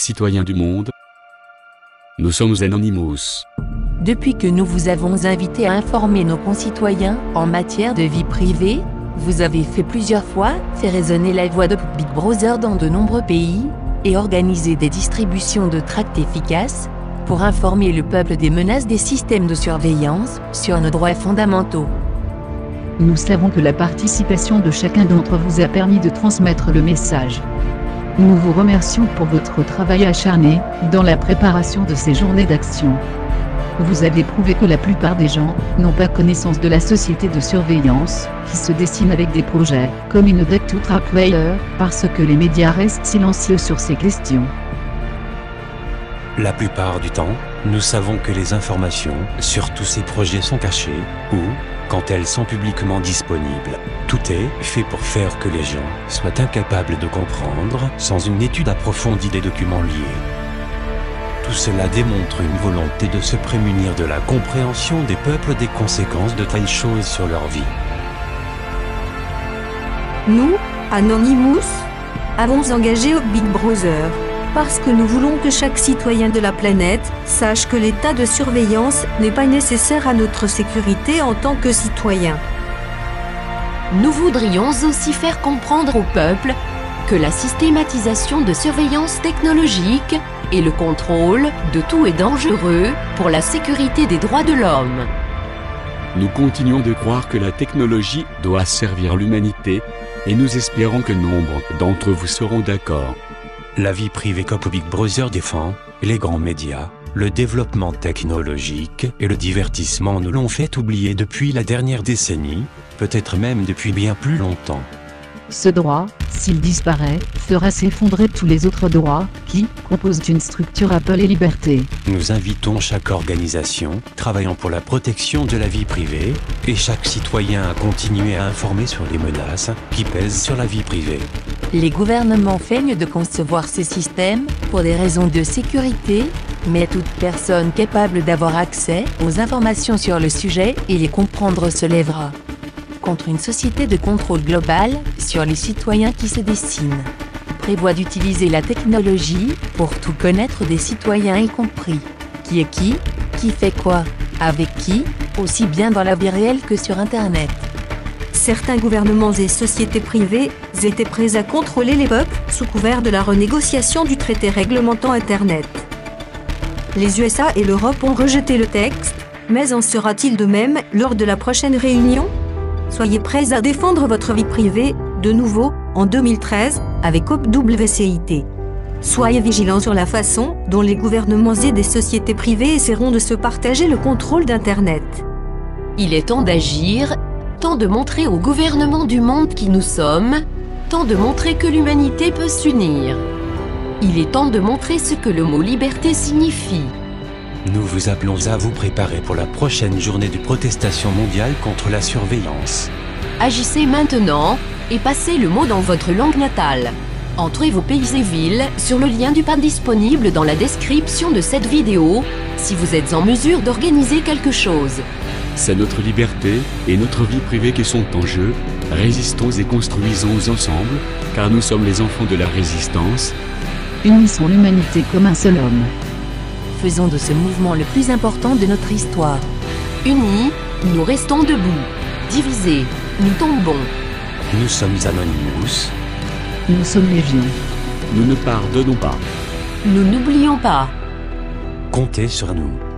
citoyens du monde. Nous sommes Anonymous. Depuis que nous vous avons invité à informer nos concitoyens en matière de vie privée, vous avez fait plusieurs fois fait résonner la voix de Big Brother dans de nombreux pays et organisé des distributions de tracts efficaces pour informer le peuple des menaces des systèmes de surveillance sur nos droits fondamentaux. Nous savons que la participation de chacun d'entre vous a permis de transmettre le message. Nous vous remercions pour votre travail acharné dans la préparation de ces journées d'action. Vous avez prouvé que la plupart des gens n'ont pas connaissance de la société de surveillance qui se dessine avec des projets comme une Deck to Trackwire parce que les médias restent silencieux sur ces questions. La plupart du temps, nous savons que les informations sur tous ces projets sont cachées ou, quand elles sont publiquement disponibles, tout est fait pour faire que les gens soient incapables de comprendre sans une étude approfondie des documents liés. Tout cela démontre une volonté de se prémunir de la compréhension des peuples des conséquences de telles choses sur leur vie. Nous, Anonymous, avons engagé au Big Brother parce que nous voulons que chaque citoyen de la planète sache que l'état de surveillance n'est pas nécessaire à notre sécurité en tant que citoyen. Nous voudrions aussi faire comprendre au peuple que la systématisation de surveillance technologique et le contrôle de tout est dangereux pour la sécurité des droits de l'homme. Nous continuons de croire que la technologie doit servir l'humanité et nous espérons que nombre d'entre vous seront d'accord. La vie privée qu'Op Big Brother défend, les grands médias, le développement technologique et le divertissement nous l'ont fait oublier depuis la dernière décennie, peut-être même depuis bien plus longtemps. Ce droit, s'il disparaît, fera s'effondrer tous les autres droits qui composent une structure Apple et liberté. Nous invitons chaque organisation travaillant pour la protection de la vie privée et chaque citoyen à continuer à informer sur les menaces qui pèsent sur la vie privée. Les gouvernements feignent de concevoir ces systèmes pour des raisons de sécurité, mais toute personne capable d'avoir accès aux informations sur le sujet et les comprendre se lèvera contre une société de contrôle global sur les citoyens qui se dessinent. Prévoit d'utiliser la technologie pour tout connaître des citoyens y compris. Qui est qui Qui fait quoi Avec qui Aussi bien dans la vie réelle que sur Internet. Certains gouvernements et sociétés privées étaient prêts à contrôler les peuples sous couvert de la renégociation du traité réglementant Internet. Les USA et l'Europe ont rejeté le texte, mais en sera-t-il de même lors de la prochaine réunion? Soyez prêts à défendre votre vie privée, de nouveau, en 2013, avec OPWCIT. Soyez vigilants sur la façon dont les gouvernements et des sociétés privées essaieront de se partager le contrôle d'Internet. Il est temps d'agir, temps de montrer au gouvernement du monde qui nous sommes, temps de montrer que l'humanité peut s'unir. Il est temps de montrer ce que le mot liberté signifie. Nous vous appelons à vous préparer pour la prochaine journée de protestation mondiale contre la surveillance. Agissez maintenant et passez le mot dans votre langue natale. Entrez vos pays et villes sur le lien du pas disponible dans la description de cette vidéo si vous êtes en mesure d'organiser quelque chose. C'est notre liberté et notre vie privée qui sont en jeu. Résistons et construisons ensemble, car nous sommes les enfants de la résistance. Unissons l'humanité comme un seul homme. Faisons de ce mouvement le plus important de notre histoire. Unis, nous restons debout. Divisés, nous tombons. Nous sommes Anonymous. Nous sommes légion. Nous ne pardonnons pas. Nous n'oublions pas. Comptez sur nous.